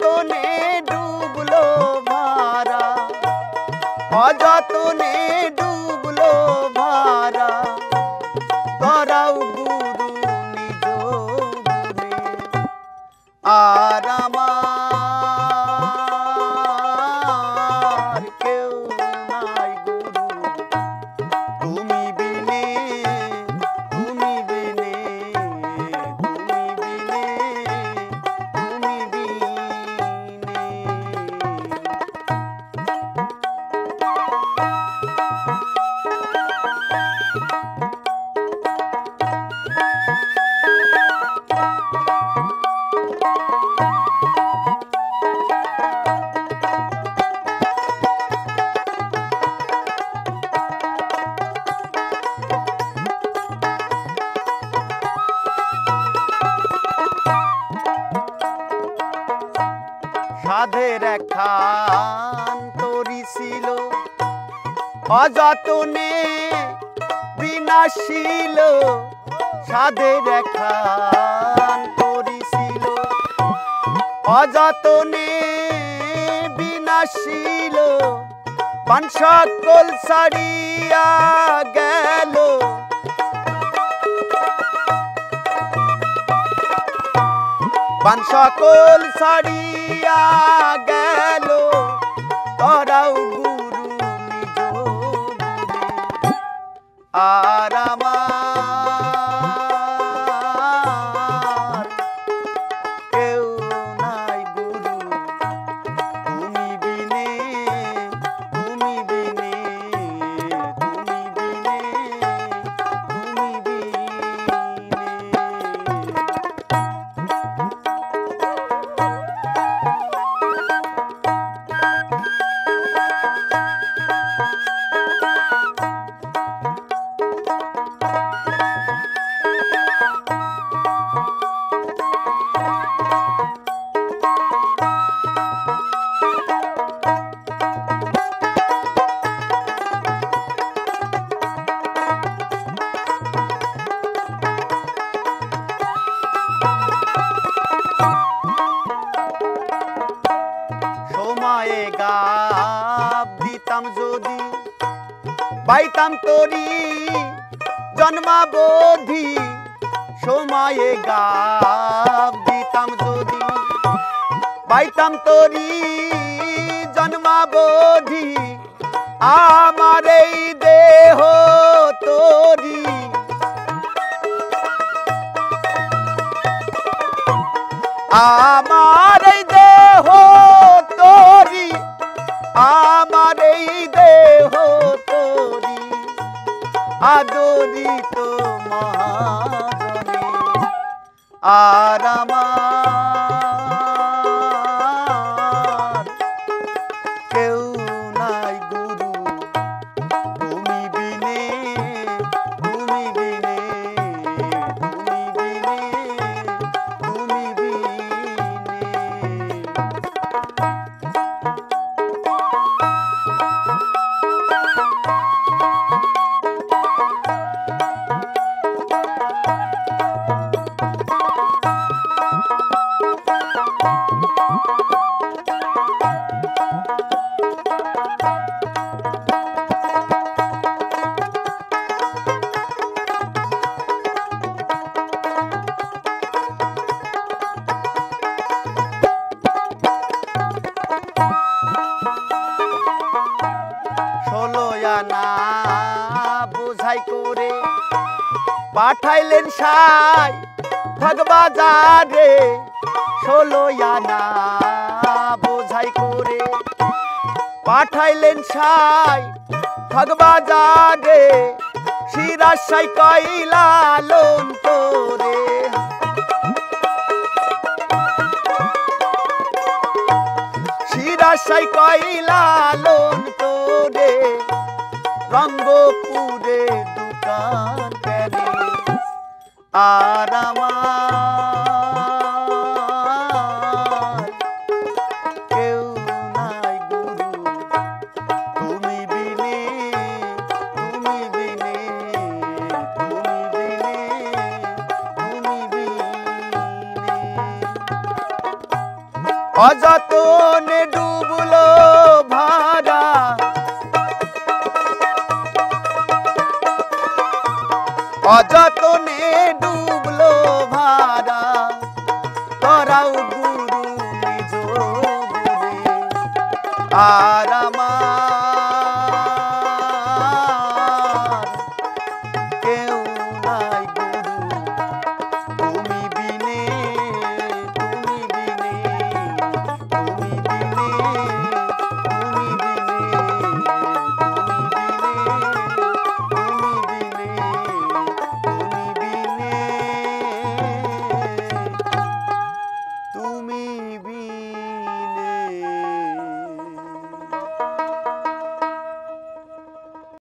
অযতনে সাধের খান তরি ছিল অযতনে বিনাশীল সাধের খান তরি ছিল অযতনে বিনাশীল। পান সকল সারিয়া গেল। পান সারিয়া গেল। তরাও গুরু আর আমার পাইতাম তোরি, জন্মাবধি, সময়ে গাব দিতাম যদি। পাইতাম তোরি, জন্মাবধি, আমার এই দেহ তোরি। আমার এই দেহ তোরি, আমার এই দেহ আদরিত মহাজনে আর আমার আনা করে। পাঠাইলেন সাই ভগবাজারে ষোলো আনা বোঝাই করে। পাঠাইলেন সাই ভগবাজারে শিরাশাই কইলালন তোরে। শিরাশাই কইলালন তোরে রঙ্গপুরে দোকান কেনে। আর আমার অযতনে ডুবলো ভাড়া। অযতনে ডুবলো ভাড়া। তোরাও গুরু নিজ আর আমার